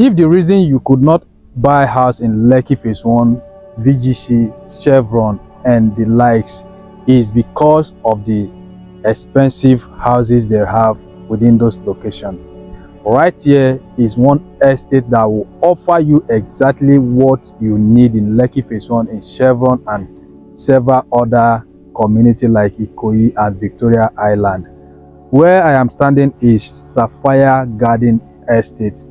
If the reason you could not buy house in Lekki Phase 1, VGC, Chevron, and the likes is because of the expensive houses they have within those locations. Right here is one estate that will offer you exactly what you need in Lekki Phase 1, in Chevron, and several other communities like Ikoyi and Victoria Island. Where I am standing is Sapphire Garden Estate.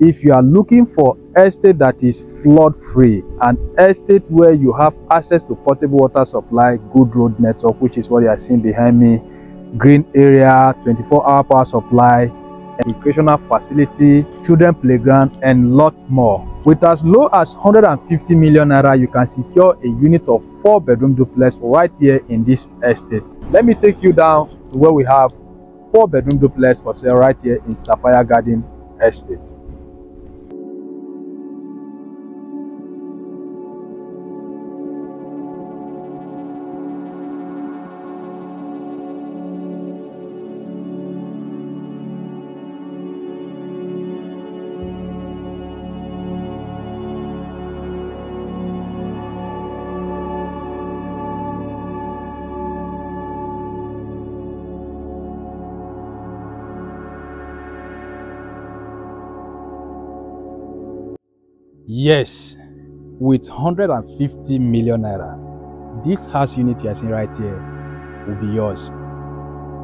If you are looking for estate that is flood free, an estate where you have access to potable water supply, good road network, which is what you are seeing behind me, green area, 24 hour power supply, educational facility, children playground, and lots more. With as low as 150 million naira, you can secure a unit of four bedroom duplex right here in this estate. Let me take you down to where we have four bedroom duplex for sale right here in Sapphire Garden Estate. Yes, with 150 million naira, this house unit you are seeing right here will be yours.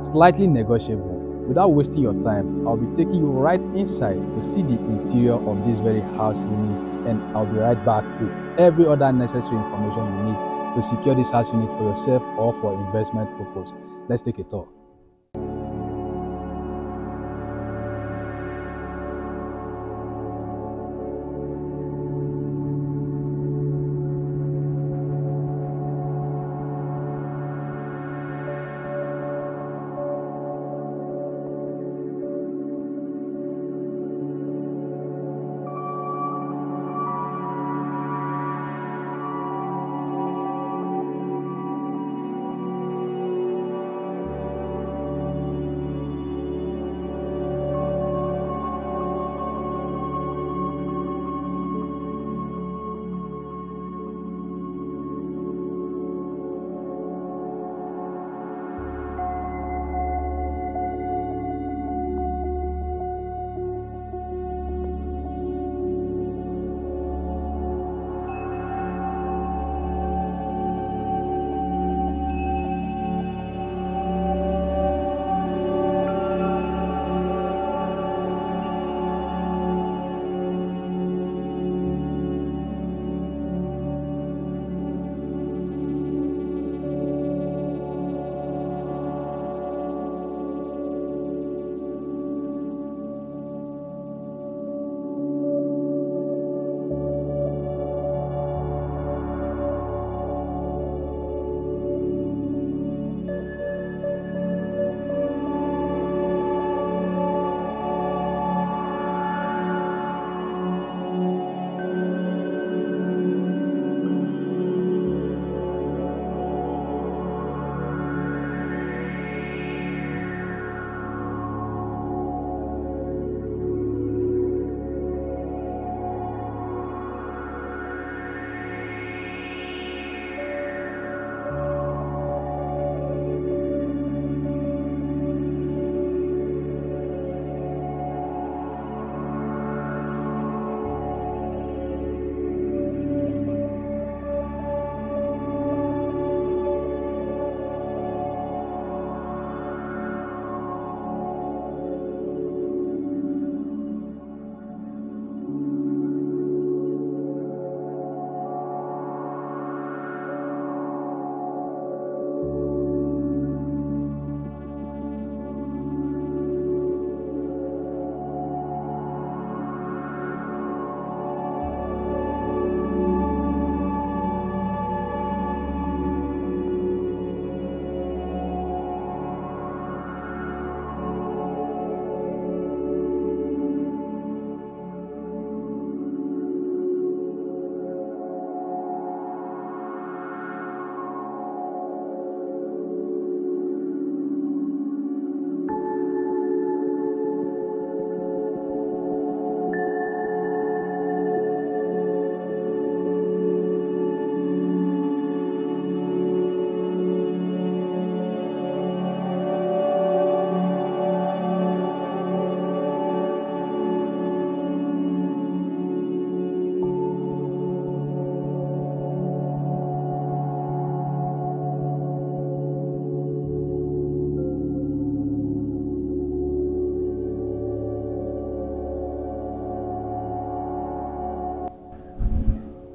Slightly negotiable. Without wasting your time, I'll be taking you right inside to see the interior of this very house unit and I'll be right back with every other necessary information you need to secure this house unit for yourself or for investment purpose. Let's take a tour.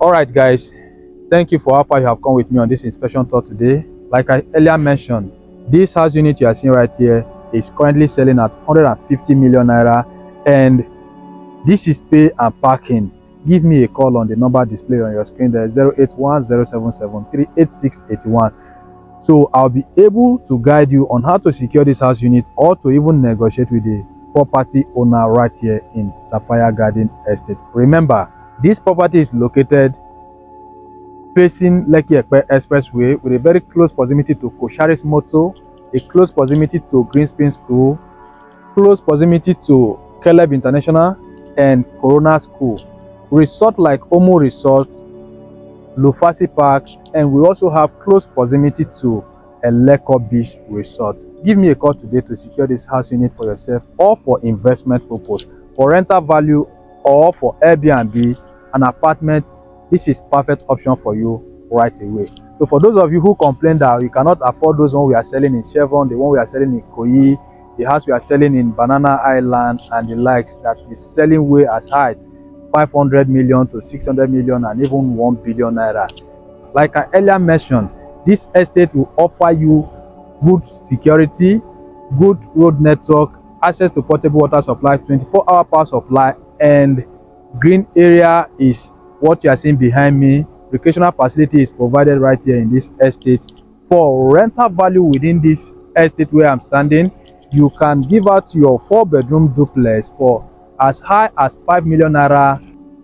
All right guys. Thank you for how far you have come with me on this inspection tour today. Like i earlier mentioned this house unit you are seeing right here is currently selling at 150 million naira and this is pay and parking. Give me a call on the number displayed on your screen there 081 so i'll be able to guide you on how to secure this house unit or to even negotiate with the property owner right here in sapphire garden estate. Remember this property is located facing Lekki Expressway with a very close proximity to Coscharis Motor, a close proximity to Greensprings School, close proximity to Caleb International and Corona School. Resort like Omu Resort, Lufasi Park, and we also have close proximity to Eleko Beach Resort. Give me a call today to secure this house unit for yourself or for investment purpose, for rental value or for Airbnb, an apartment. This is perfect option for you right away. So for those of you who complain that you cannot afford those one we are selling in Chevron, the one we are selling in Ikoyi, the house we are selling in Banana Island and the likes that is selling way as high as 500 million to 600 million and even 1 billion naira. Like I earlier mentioned, this estate will offer you good security, good road network, access to portable water supply, 24 hour power supply, and green area is what you are seeing behind me. Recreational facility is provided right here in this estate. For rental value within this estate where I'm standing, you can give out your four bedroom duplex for as high as 5 million naira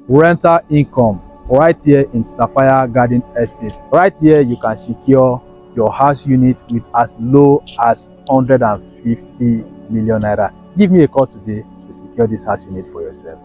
rental income right here in Sapphire Garden Estate. Right here, you can secure your house unit with as low as 150 million naira. Give me a call today to secure this house unit for yourself.